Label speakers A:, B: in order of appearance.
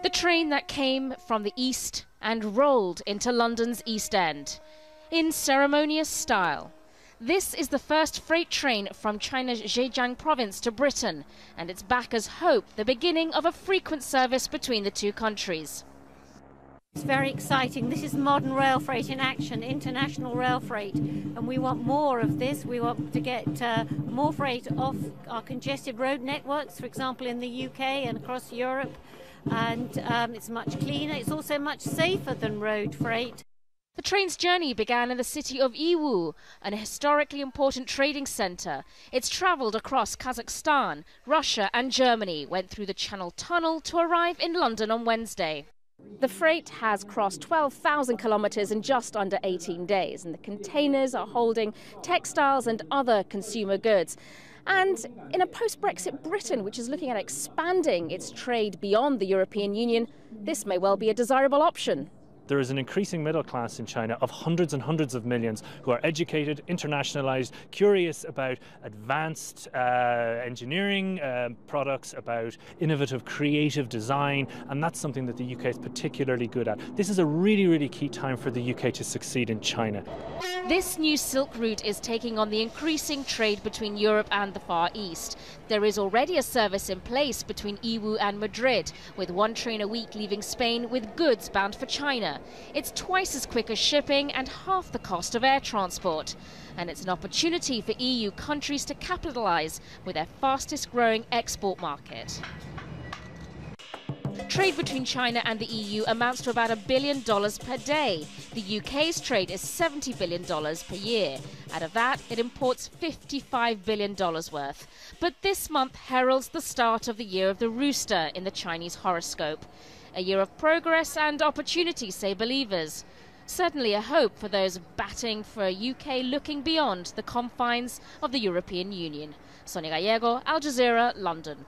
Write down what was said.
A: The train that came from the east and rolled into London's East End in ceremonious style. This is the first freight train from China's Zhejiang province to Britain, and its backers hope the beginning of a frequent service between the two countries.
B: It's very exciting. This is modern rail freight in action, international rail freight, and we want more of this. We want to get uh, more freight off our congested road networks, for example, in the UK and across Europe, and um, it's much cleaner. It's also much safer than road freight.
A: The train's journey began in the city of Yiwu, an historically important trading center. It's traveled across Kazakhstan, Russia, and Germany, went through the Channel Tunnel to arrive in London on Wednesday. The freight has crossed 12,000 kilometres in just under 18 days, and the containers are holding textiles and other consumer goods. And in a post Brexit Britain, which is looking at expanding its trade beyond the European Union, this may well be a desirable option.
C: There is an increasing middle class in China of hundreds and hundreds of millions who are educated, internationalized, curious about advanced uh, engineering uh, products, about innovative, creative design, and that's something that the UK is particularly good at. This is a really, really key time for the UK to succeed in China.
A: This new Silk Route is taking on the increasing trade between Europe and the Far East. There is already a service in place between Yiwu and Madrid, with one train a week leaving Spain with goods bound for It's twice as quick as shipping and half the cost of air transport. And it's an opportunity for EU countries to capitalise with their fastest growing export market. Trade between China and the EU amounts to about a billion dollars per day. The UK's trade is $70 billion per year. Out of that, it imports $55 billion worth. But this month heralds the start of the year of the rooster in the Chinese horoscope. A year of progress and opportunity, say believers. Certainly a hope for those batting for a UK looking beyond the confines of the European Union. Sonia Gallego, Al Jazeera, London.